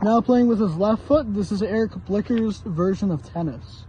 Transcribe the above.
Now playing with his left foot, this is Eric Blicker's version of tennis.